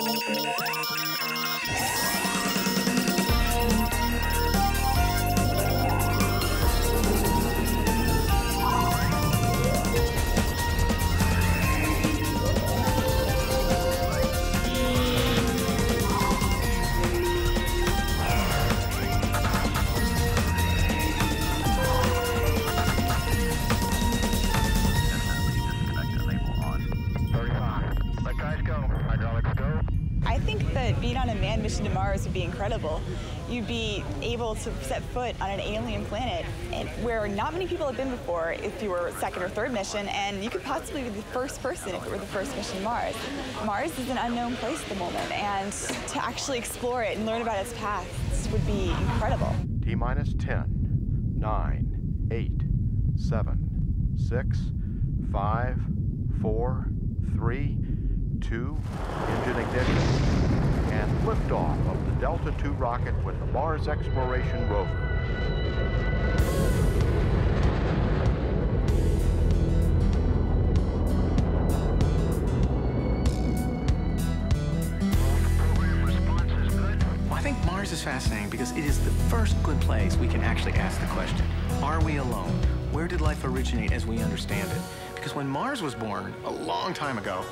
Thank you. To set foot on an alien planet and where not many people have been before if you were second or third mission, and you could possibly be the first person if it were the first mission to Mars. Mars is an unknown place at the moment, and to actually explore it and learn about its past would be incredible. T minus 10, 9, 8, 7, 6, 5, 4, 3, 2, engine ignition, and liftoff of the Delta II rocket with the Mars Exploration Rover. I think Mars is fascinating because it is the first good place we can actually ask the question, are we alone? Where did life originate as we understand it? Because when Mars was born, a long time ago,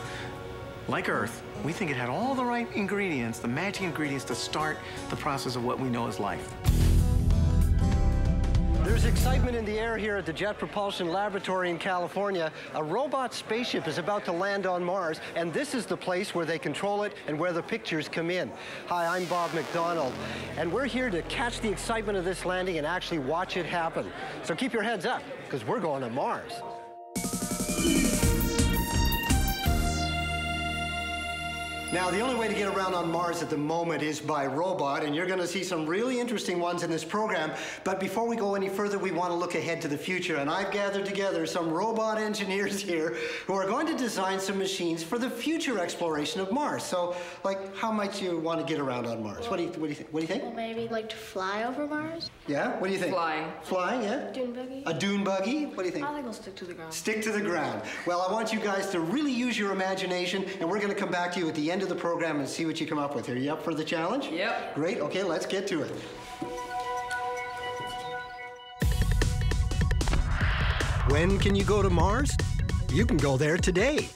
like Earth, we think it had all the right ingredients, the magic ingredients to start the process of what we know as life. There's excitement in the air here at the Jet Propulsion Laboratory in California. A robot spaceship is about to land on Mars, and this is the place where they control it and where the pictures come in. Hi, I'm Bob McDonald, and we're here to catch the excitement of this landing and actually watch it happen. So keep your heads up, because we're going to Mars. Now, the only way to get around on Mars at the moment is by robot, and you're going to see some really interesting ones in this program. But before we go any further, we want to look ahead to the future, and I've gathered together some robot engineers here who are going to design some machines for the future exploration of Mars. So, like, how might you want to get around on Mars? What do you, what do you, think? what do you think? Well, maybe like to fly over Mars. Yeah? What do you think? Flying. Flying, yeah? A dune buggy. A dune buggy? What do you think? I think I'll stick to the ground. Stick to the ground. Well, I want you guys to really use your imagination, and we're going to come back to you at the end of the program and see what you come up with. Are you up for the challenge? Yep. Great. Okay, let's get to it. When can you go to Mars? You can go there today.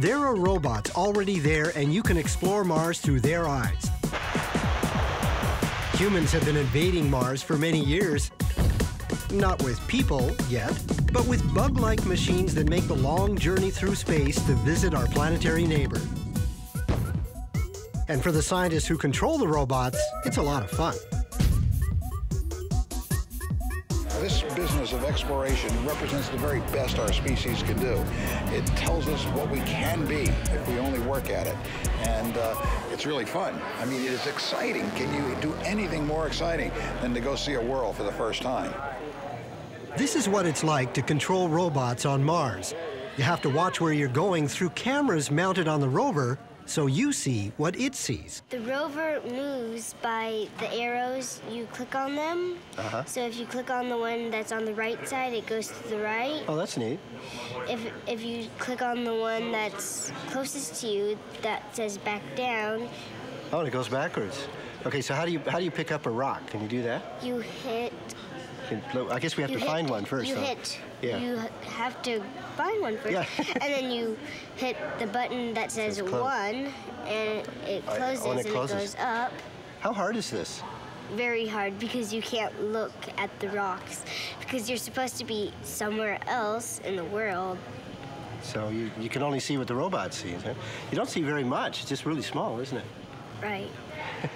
There are robots already there, and you can explore Mars through their eyes. Humans have been invading Mars for many years. Not with people yet, but with bug like machines that make the long journey through space to visit our planetary neighbor. And for the scientists who control the robots, it's a lot of fun. This business of exploration represents the very best our species can do. It tells us what we can be if we only work at it. And uh, it's really fun. I mean, it is exciting. Can you do anything more exciting than to go see a world for the first time? This is what it's like to control robots on Mars. You have to watch where you're going through cameras mounted on the rover so you see what it sees. The rover moves by the arrows. You click on them. Uh-huh. So if you click on the one that's on the right side, it goes to the right. Oh, that's neat. If if you click on the one that's closest to you, that says back down, Oh, and it goes backwards. Okay, so how do you how do you pick up a rock? Can you do that? you hit. Can- I guess we have you to hit- find one first. You though. hit. Yeah. You have to find one first, Yeah. and then you hit the button that says one, and it Oh, closes, and it and it goes up. How hard is this? very hard because you can't look at the rocks because you're supposed to be somewhere else in the world. So you, you can only see what the robot sees, huh? You don't see very much. It's just really small, isn't it? Right.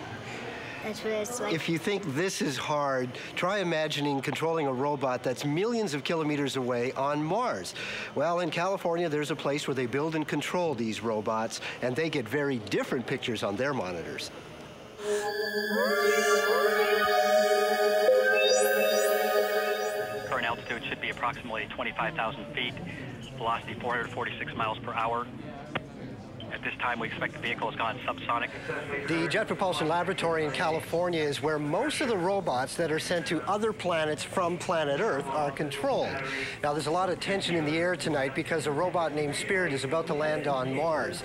That's what it's like. If you think this is hard, try imagining controlling a robot that's millions of kilometers away on Mars. Well, in California, there's a place where they build and control these robots, and they get very different pictures on their monitors. Current altitude should be approximately 25,000 feet. Velocity 446 miles per hour. At this time, we expect the vehicle has gone subsonic. The Jet Propulsion Laboratory in California is where most of the robots that are sent to other planets from planet Earth are controlled. Now, there's a lot of tension in the air tonight because a robot named Spirit is about to land on Mars.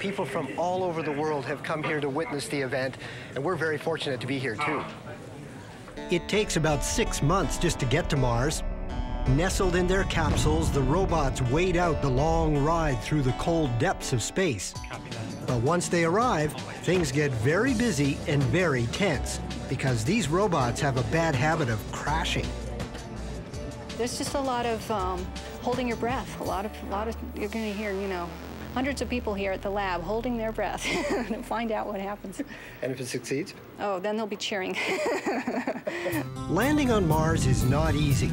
People from all over the world have come here to witness the event, and we're very fortunate to be here, too. It takes about six months just to get to Mars. Nestled in their capsules, the robots wait out the long ride through the cold depths of space. But once they arrive, things get very busy and very tense because these robots have a bad habit of crashing. There's just a lot of um, holding your breath. A lot of, a lot of, you're going to hear, you know, hundreds of people here at the lab holding their breath to find out what happens. And if it succeeds? Oh, then they'll be cheering. Landing on Mars is not easy,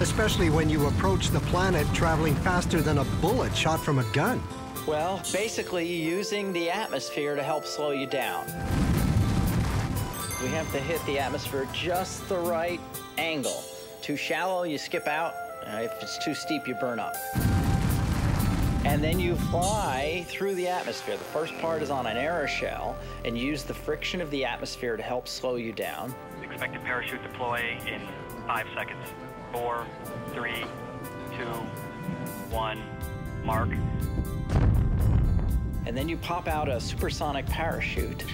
especially when you approach the planet traveling faster than a bullet shot from a gun. Well, basically using the atmosphere to help slow you down. We have to hit the atmosphere just the right angle. Too shallow, you skip out. Uh, if it's too steep, you burn up. And then you fly through the atmosphere. The first part is on an aeroshell and use the friction of the atmosphere to help slow you down. Expected parachute deploy in five seconds. Four, three, two, one, mark. And then you pop out a supersonic parachute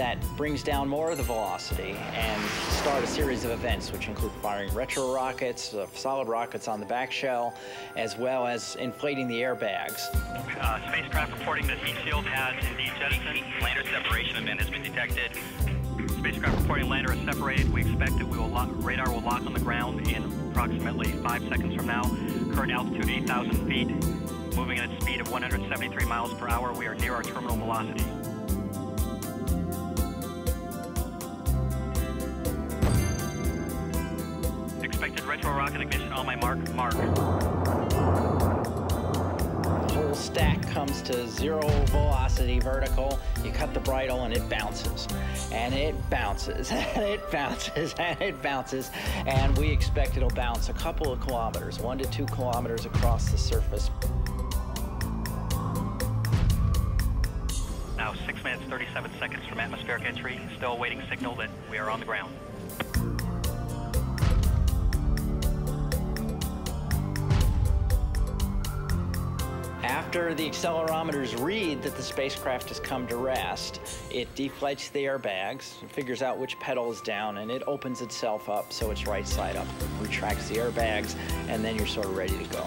that brings down more of the velocity and start a series of events, which include firing retro rockets, uh, solid rockets on the back shell, as well as inflating the airbags. Uh, spacecraft reporting that heat shield has indeed jettisoned. Lander separation event has been detected. Spacecraft reporting lander is separated. We expect that we will lock, radar will lock on the ground in approximately five seconds from now. Current altitude 8,000 feet. Moving at a speed of 173 miles per hour. We are near our terminal velocity. Rocket ignition on my mark. Mark. The whole stack comes to zero velocity vertical. You cut the bridle and it bounces. And it bounces, and it bounces, and it bounces. And we expect it'll bounce a couple of kilometers, one to two kilometers across the surface. Now 6 minutes 37 seconds from atmospheric entry. Still awaiting signal that we are on the ground. After the accelerometers read that the spacecraft has come to rest, it deflates the airbags, figures out which petal is down, and it opens itself up so it's right side up. Retracts the airbags, and then you're sort of ready to go.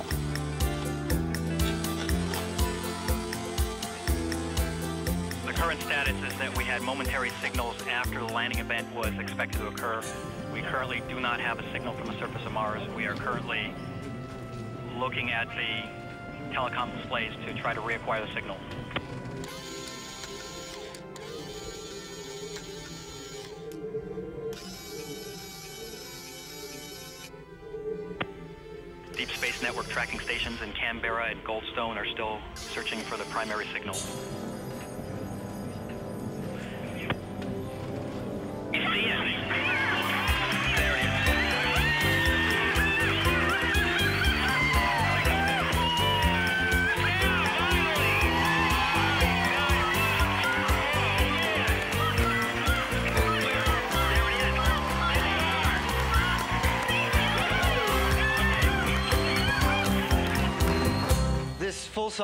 The current status is that we had momentary signals after the landing event was expected to occur. We currently do not have a signal from the surface of Mars. We are currently looking at the telecom displays to try to reacquire the signal. Deep Space Network tracking stations in Canberra and Goldstone are still searching for the primary signal.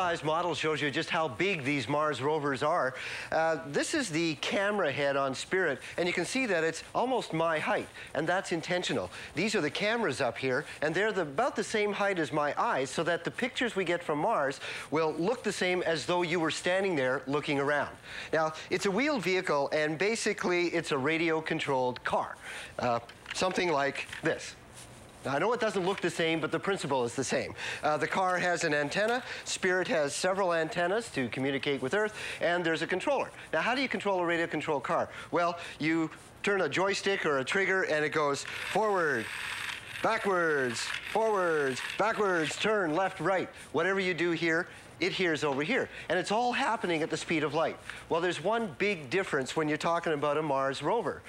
Full-size model shows you just how big these Mars rovers are. Uh, this is the camera head on Spirit, and you can see that it's almost my height, and that's intentional. These are the cameras up here, and they're the, about the same height as my eyes, so that the pictures we get from Mars will look the same as though you were standing there looking around. Now, it's a wheeled vehicle, and basically it's a radio-controlled car. Uh, something like this. Now, I know it doesn't look the same, but the principle is the same. Uh, the car has an antenna. Spirit has several antennas to communicate with Earth, and there's a controller. Now, how do you control a radio controlled car? Well, you turn a joystick or a trigger, and it goes forward, backwards, forwards, backwards, turn, left, right. Whatever you do here, it hears over here. And it's all happening at the speed of light. Well, there's one big difference when you're talking about a Mars rover.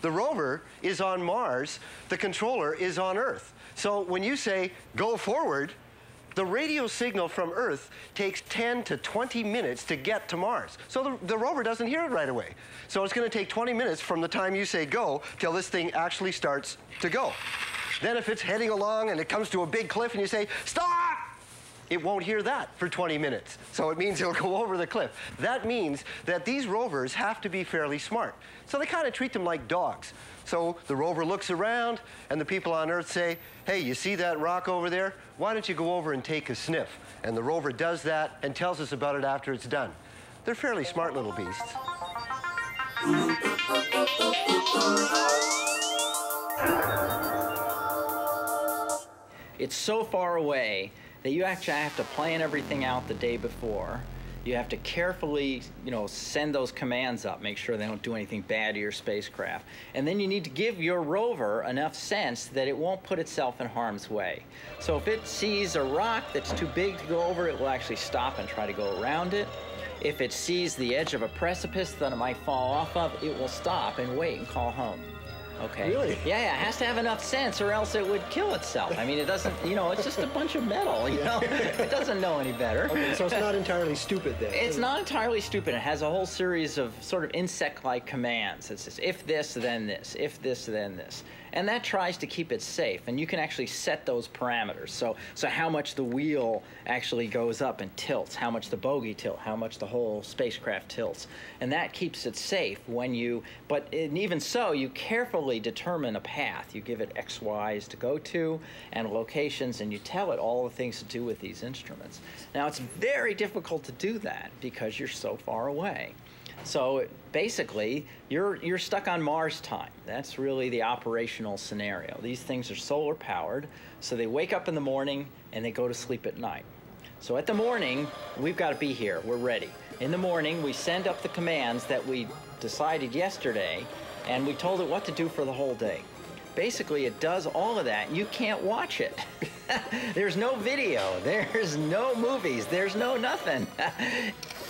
The rover is on Mars, the controller is on Earth. So when you say go forward, the radio signal from Earth takes 10 to 20 minutes to get to Mars. So the, the rover doesn't hear it right away. So it's going to take 20 minutes from the time you say go till this thing actually starts to go. Then if it's heading along and it comes to a big cliff and you say, stop! It won't hear that for 20 minutes. So it means it'll go over the cliff. That means that these rovers have to be fairly smart. So they kind of treat them like dogs. So the rover looks around and the people on Earth say, hey, you see that rock over there? Why don't you go over and take a sniff? And the rover does that and tells us about it after it's done. They're fairly smart little beasts. It's so far away that you actually have to plan everything out the day before. You have to carefully, you know, send those commands up, make sure they don't do anything bad to your spacecraft. And then you need to give your rover enough sense that it won't put itself in harm's way. So if it sees a rock that's too big to go over, it will actually stop and try to go around it. If it sees the edge of a precipice that it might fall off of, it will stop and wait and call home. Okay. Really? Yeah, yeah. It has to have enough sense, or else it would kill itself. I mean, it doesn't. You know, it's just a bunch of metal. You know, it doesn't know any better. Okay, so it's not entirely stupid then. It's not entirely stupid. It has a whole series of sort of insect-like commands. It says, if this, then this. If this, then this. And that tries to keep it safe. And you can actually set those parameters. So, so how much the wheel actually goes up and tilts, how much the bogey tilt, how much the whole spacecraft tilts. And that keeps it safe when you, but even so, you carefully determine a path. You give it X, Y's to go to and locations, and you tell it all the things to do with these instruments. Now, it's very difficult to do that because you're so far away. So basically, you're, you're stuck on Mars time. That's really the operational scenario. These things are solar powered, so they wake up in the morning and they go to sleep at night. So at the morning, we've got to be here. We're ready. In the morning, we send up the commands that we decided yesterday, and we told it what to do for the whole day. Basically, it does all of that. You can't watch it. there's no video. There's no movies. There's no nothing.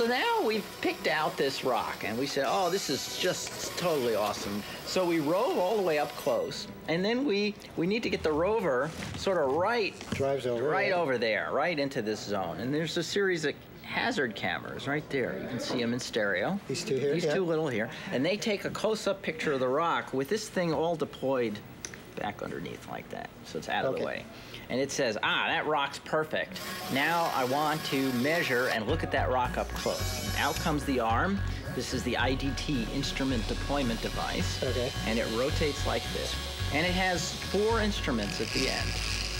So now we've picked out this rock and we said, oh, this is just totally awesome. So we rove all the way up close and then we, we need to get the rover sort of right, Drives over, right over there, right into this zone. And there's a series of hazard cameras right there. You can see them in stereo. These two here, These yeah. two little here. And they take a close-up picture of the rock with this thing all deployed back underneath like that. So it's out of the way. And it says, ah, that rock's perfect. Now I want to measure and look at that rock up close. And out comes the arm. This is the IDD instrument deployment device. Okay. And it rotates like this. And it has four instruments at the end.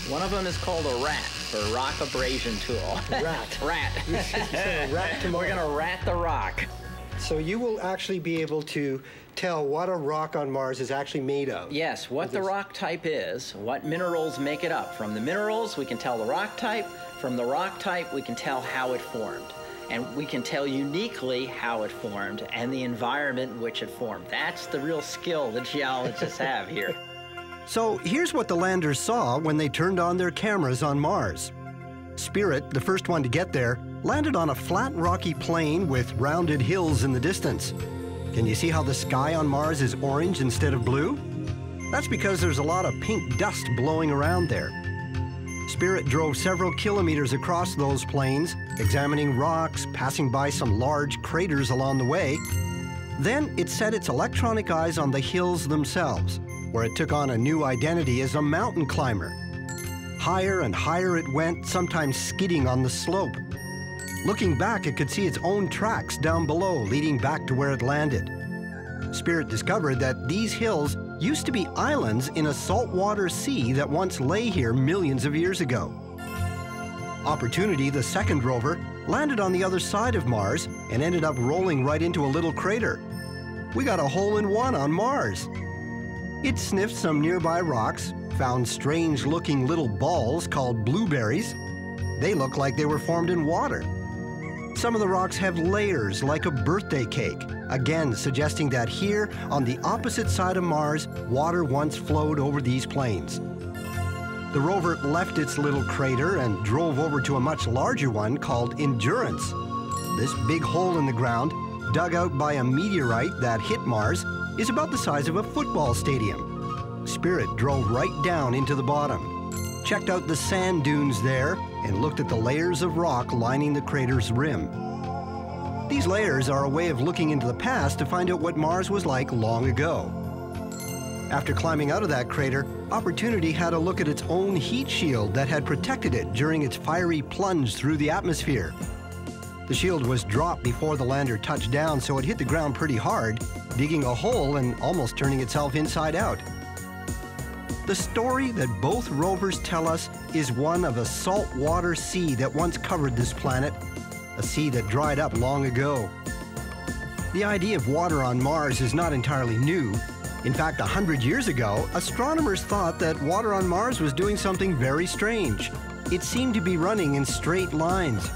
One of them is called a RAT, for Rock Abrasion Tool. Rat. rat. So rat We're gonna rat the rock. So you will actually be able to tell what a rock on Mars is actually made of. Yes, what the rock type is, what minerals make it up. From the minerals, we can tell the rock type. From the rock type, we can tell how it formed. And we can tell uniquely how it formed and the environment in which it formed. That's the real skill that geologists have here. So here's what the landers saw when they turned on their cameras on Mars. Spirit, the first one to get there, landed on a flat rocky plain with rounded hills in the distance. Can you see how the sky on Mars is orange instead of blue? That's because there's a lot of pink dust blowing around there. Spirit drove several kilometers across those plains, examining rocks, passing by some large craters along the way. Then it set its electronic eyes on the hills themselves, where it took on a new identity as a mountain climber. Higher and higher it went, sometimes skidding on the slope. Looking back, it could see its own tracks down below leading back to where it landed. Spirit discovered that these hills used to be islands in a saltwater sea that once lay here millions of years ago. Opportunity, the second rover, landed on the other side of Mars and ended up rolling right into a little crater. We got a hole in one on Mars. It sniffed some nearby rocks, found strange looking little balls called blueberries. They look like they were formed in water. Some of the rocks have layers like a birthday cake, again suggesting that here, on the opposite side of Mars, water once flowed over these plains. The rover left its little crater and drove over to a much larger one called Endurance. This big hole in the ground, dug out by a meteorite that hit Mars, is about the size of a football stadium. Spirit drove right down into the bottom. checked out the sand dunes there, and looked at the layers of rock lining the crater's rim. These layers are a way of looking into the past to find out what Mars was like long ago. After climbing out of that crater, Opportunity had a look at its own heat shield that had protected it during its fiery plunge through the atmosphere. The shield was dropped before the lander touched down, so it hit the ground pretty hard, digging a hole and almost turning itself inside out. The story that both rovers tell us is one of a saltwater sea that once covered this planet, a sea that dried up long ago. The idea of water on Mars is not entirely new. In fact, a hundred years ago, astronomers thought that water on Mars was doing something very strange. It seemed to be running in straight lines.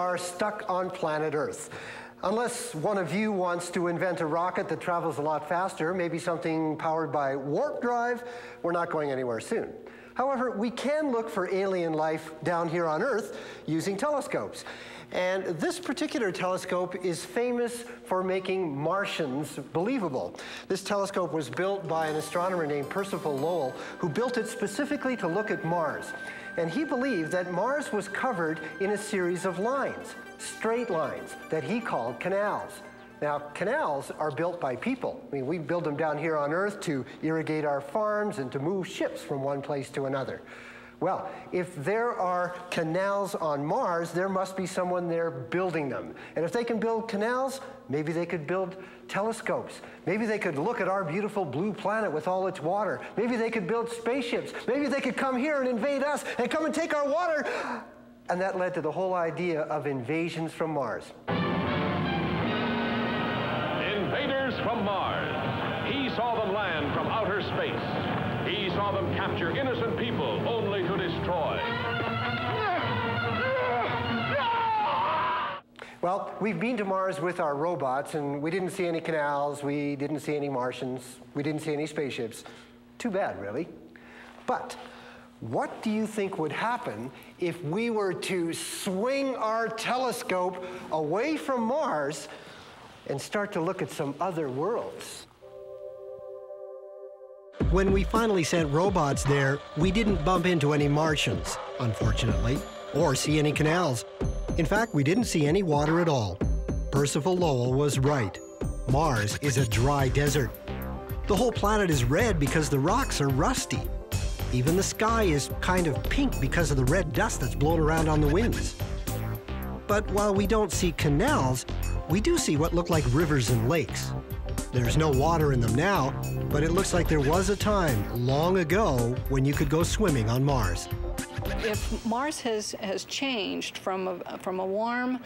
Are stuck on planet Earth. Unless one of you wants to invent a rocket that travels a lot faster, maybe something powered by warp drive, we're not going anywhere soon. However, we can look for alien life down here on Earth using telescopes. And this particular telescope is famous for making Martians believable. This telescope was built by an astronomer named Percival Lowell, who built it specifically to look at Mars. And he believed that Mars was covered in a series of lines straight lines that he called canals. Now, canals are built by people. I mean, we build them down here on Earth to irrigate our farms and to move ships from one place to another. Well, if there are canals on Mars, there must be someone there building them. And if they can build canals, maybe they could build telescopes. Maybe they could look at our beautiful blue planet with all its water. Maybe they could build spaceships. Maybe they could come here and invade us and come and take our water. And that led to the whole idea of invasions from Mars. Invaders from Mars. He saw them land from outer space. He saw them capture innocent people only to destroy. Well, we've been to Mars with our robots, and we didn't see any canals, we didn't see any Martians, we didn't see any spaceships. Too bad, really. But what do you think would happen if we were to swing our telescope away from Mars and start to look at some other worlds? When we finally sent robots there, we didn't bump into any Martians, unfortunately, or see any canals. In fact, we didn't see any water at all. Percival Lowell was right. Mars is a dry desert. The whole planet is red because the rocks are rusty. Even the sky is kind of pink because of the red dust that's blown around on the winds. But while we don't see canals, we do see what look like rivers and lakes. There's no water in them now, but it looks like there was a time long ago when you could go swimming on Mars. If Mars has, has changed from a, from a warm,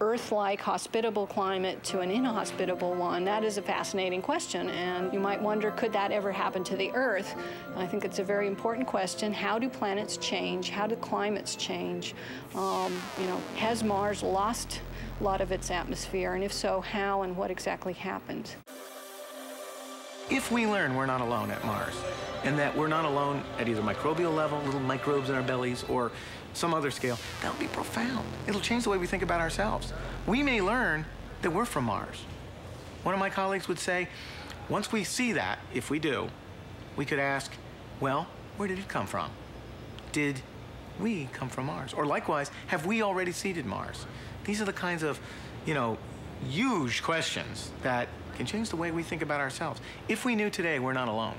Earth-like hospitable climate to an inhospitable one, that is a fascinating question. And you might wonder, could that ever happen to the Earth? I think it's a very important question. How do planets change? How do climates change? Um, you know, has Mars lost a lot of its atmosphere? And if so, how and what exactly happened? If we learn we're not alone at Mars, and that we're not alone at either microbial level, little microbes in our bellies, or some other scale, that'll be profound. It'll change the way we think about ourselves. We may learn that we're from Mars. One of my colleagues would say, once we see that, if we do, we could ask, well, where did it come from? Did we come from Mars? Or likewise, have we already seeded Mars? These are the kinds of, you know, huge questions that can change the way we think about ourselves. If we knew today we're not alone,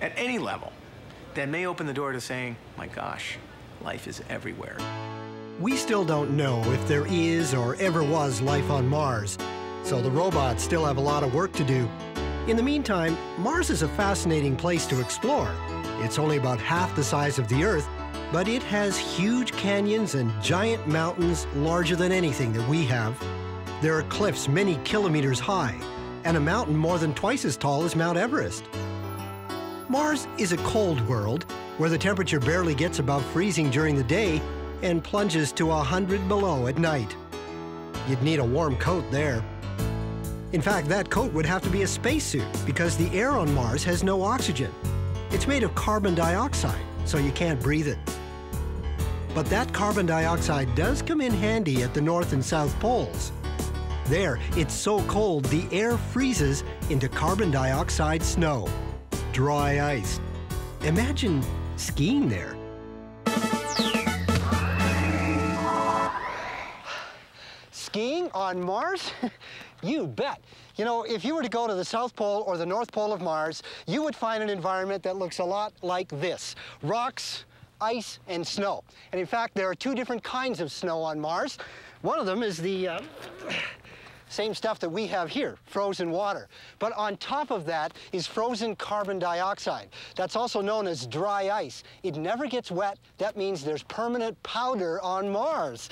at any level, that may open the door to saying, my gosh, life is everywhere. We still don't know if there is or ever was life on Mars, so the robots still have a lot of work to do. In the meantime, Mars is a fascinating place to explore. It's only about half the size of the Earth, but it has huge canyons and giant mountains larger than anything that we have. There are cliffs many kilometers high, and a mountain more than twice as tall as Mount Everest. Mars is a cold world, where the temperature barely gets above freezing during the day and plunges to 100 below at night. You'd need a warm coat there. In fact, that coat would have to be a spacesuit because the air on Mars has no oxygen. It's made of carbon dioxide, so you can't breathe it. But that carbon dioxide does come in handy at the North and South Poles. There, it's so cold the air freezes into carbon dioxide snow. Dry ice. Imagine skiing there. Skiing on Mars? you bet. You know, if you were to go to the South Pole or the North Pole of Mars, you would find an environment that looks a lot like this. Rocks, ice, and snow. And in fact, there are two different kinds of snow on Mars. One of them is the uh, same stuff that we have here, frozen water. But on top of that is frozen carbon dioxide. That's also known as dry ice. It never gets wet. That means there's permanent powder on Mars.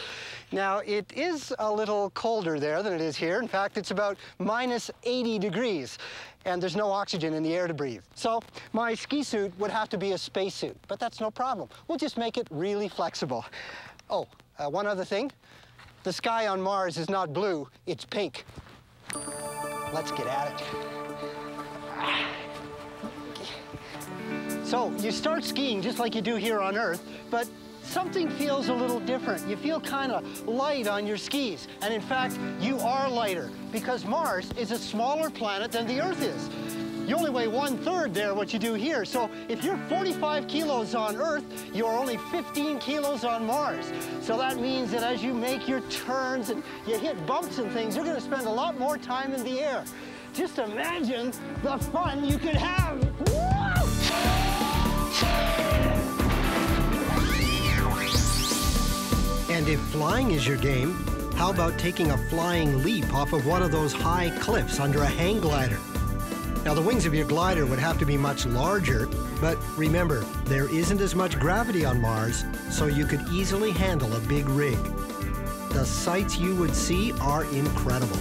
Now, it is a little colder there than it is here. In fact, it's about minus 80 degrees and there's no oxygen in the air to breathe. So my ski suit would have to be a spacesuit, but that's no problem. We'll just make it really flexible. Oh, uh, one other thing. The sky on Mars is not blue, it's pink. Let's get at it. So you start skiing just like you do here on Earth, but something feels a little different. You feel kind of light on your skis. And in fact, you are lighter because Mars is a smaller planet than the Earth is. You only weigh one third there what you do here. So if you're 45 kilos on Earth, you're only 15 kilos on Mars. So that means that as you make your turns and you hit bumps and things, you're gonna spend a lot more time in the air. Just imagine the fun you could have. And if flying is your game, how about taking a flying leap off of one of those high cliffs under a hang glider? Now, the wings of your glider would have to be much larger, but remember, there isn't as much gravity on Mars, so you could easily handle a big rig. The sights you would see are incredible.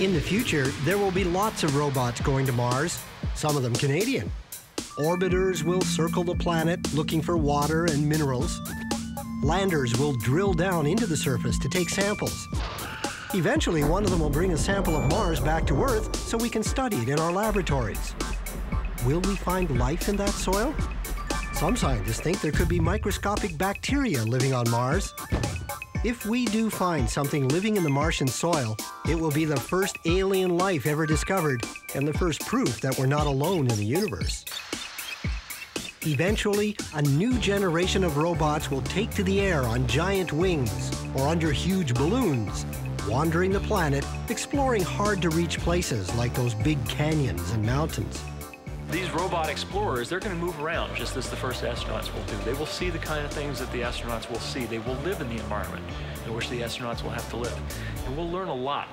In the future, there will be lots of robots going to Mars, some of them Canadian. Orbiters will circle the planet looking for water and minerals. Landers will drill down into the surface to take samples. Eventually, one of them will bring a sample of Mars back to Earth so we can study it in our laboratories. Will we find life in that soil? Some scientists think there could be microscopic bacteria living on Mars. If we do find something living in the Martian soil, it will be the first alien life ever discovered and the first proof that we're not alone in the universe. Eventually, a new generation of robots will take to the air on giant wings or under huge balloons, wandering the planet, exploring hard to reach places like those big canyons and mountains. These robot explorers, they're going to move around just as the first astronauts will do. They will see the kind of things that the astronauts will see. They will live in the environment in which the astronauts will have to live. And we'll learn a lot.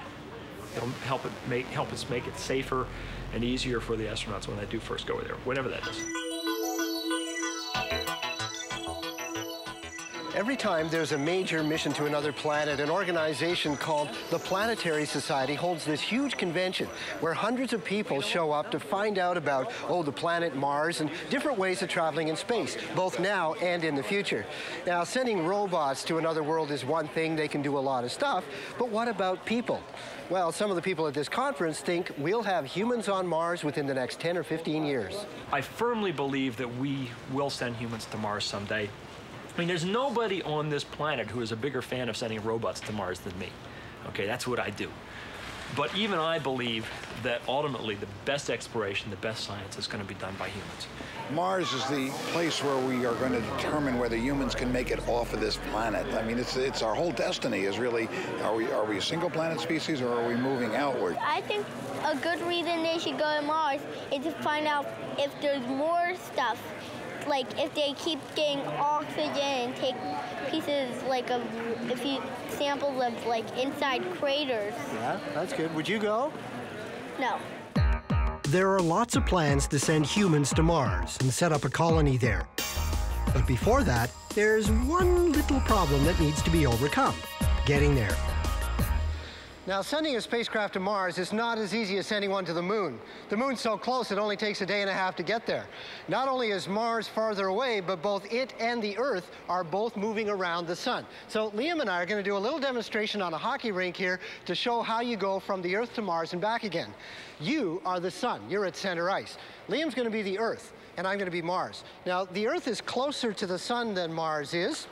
It'll help, it make, help us make it safer and easier for the astronauts when they do first go there, whatever that is. Every time there's a major mission to another planet, an organization called the Planetary Society holds this huge convention where hundreds of people show up to find out about, oh, the planet Mars and different ways of traveling in space, both now and in the future. Now, sending robots to another world is one thing, they can do a lot of stuff, but what about people? Well, some of the people at this conference think we'll have humans on Mars within the next 10 or 15 years. I firmly believe that we will send humans to Mars someday. I mean, there's nobody on this planet who is a bigger fan of sending robots to Mars than me. Okay, that's what I do. But even I believe that ultimately the best exploration, the best science is going to be done by humans. Mars is the place where we are going to determine whether humans can make it off of this planet. I mean, it's it's our whole destiny is really are we are we a single planet species or are we moving outward? I think a good reason they should go to Mars is to find out if there's more stuff like if they keep getting oxygen and take pieces like of if you samples of like inside craters. Yeah, that's good. Would you go? No. There are lots of plans to send humans to Mars and set up a colony there. But before that, there's one little problem that needs to be overcome getting there. Now, sending a spacecraft to Mars is not as easy as sending one to the moon. The moon's so close, it only takes a day and a half to get there. Not only is Mars farther away, but both it and the Earth are both moving around the sun. So Liam and I are going to do a little demonstration on a hockey rink here to show how you go from the Earth to Mars and back again. You are the sun. You're at center ice. Liam's going to be the Earth, and I'm going to be Mars. Now, the Earth is closer to the sun than Mars is,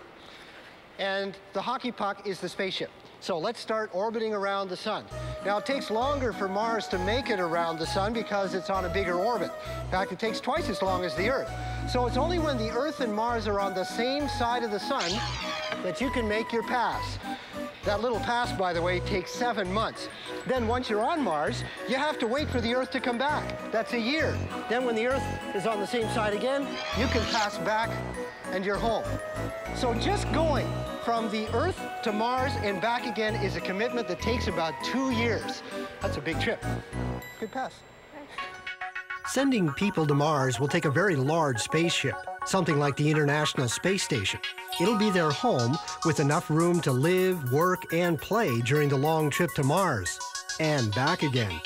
and the hockey puck is the spaceship. So let's start orbiting around the sun. Now, it takes longer for Mars to make it around the sun because it's on a bigger orbit. In fact, it takes twice as long as the Earth. So it's only when the Earth and Mars are on the same side of the sun that you can make your pass. That little pass, by the way, takes seven months. Then once you're on Mars, you have to wait for the Earth to come back. That's a year. Then when the Earth is on the same side again, you can pass back and you're home. So just going from the Earth to Mars and back again is a commitment that takes about two years. That's a big trip. Good pass. Sending people to Mars will take a very large spaceship, something like the International Space Station. It'll be their home with enough room to live, work, and play during the long trip to Mars and back again.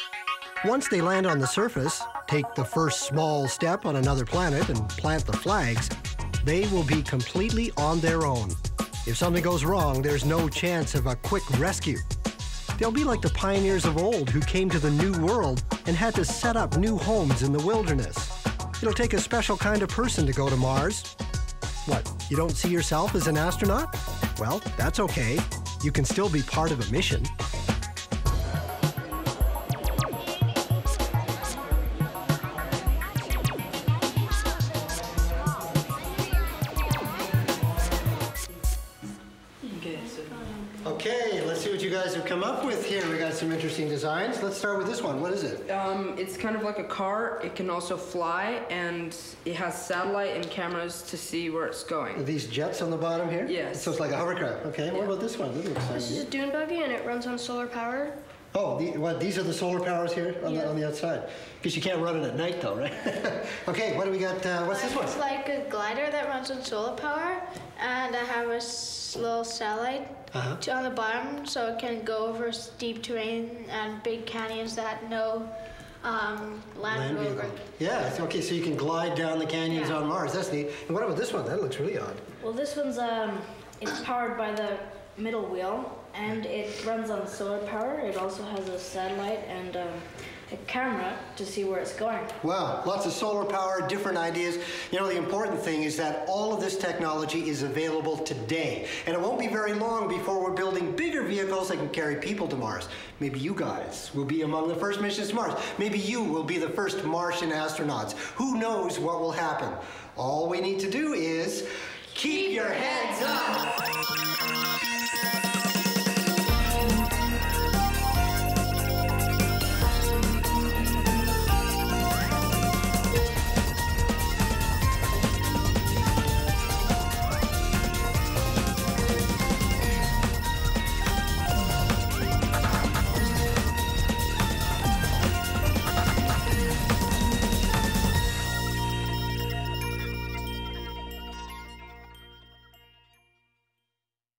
Once they land on the surface, take the first small step on another planet and plant the flags, they will be completely on their own. If something goes wrong, there's no chance of a quick rescue. They'll be like the pioneers of old who came to the New World and had to set up new homes in the wilderness. It'll take a special kind of person to go to Mars. What, you don't see yourself as an astronaut? Well, that's okay. You can still be part of a mission. Okay, let's see what you guys have come up with here. We got some interesting designs. Let's start with this one. What is it? Um, it's kind of like a car. It can also fly, and it has satellite and cameras to see where it's going. Are these jets on the bottom here? Yes. So it's like a hovercraft. Okay, what about this one? This looks This is a dune buggy and it runs on solar power. Oh, the, what, these are the solar powers here on, the, on the outside? Because you can't run it at night though, right? okay, what do we got? Uh, what's this one? It's like a glider that runs on solar power, and I have a s- little satellite Uh-huh. on the bottom so it can go over steep terrain and big canyons that no um, land, Land will vehicle. Yeah, okay, so you can glide down the canyons on Mars. That's neat. And what about this one? That looks really odd. Well, this one's um, it's powered by the middle wheel, and it runs on solar power. It also has a satellite and um, a camera to see where it's going. Wow, lots of solar power, different ideas. You know, the important thing is that all of this technology is available today. And it won't be very long before we're building bigger vehicles that can carry people to Mars. Maybe you guys will be among the first missions to Mars. Maybe you will be the first Martian astronauts. Who knows what will happen? All we need to do is keep your heads up.